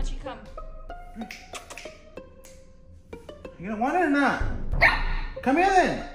Why don't you come? You gonna want it or not? Come here then.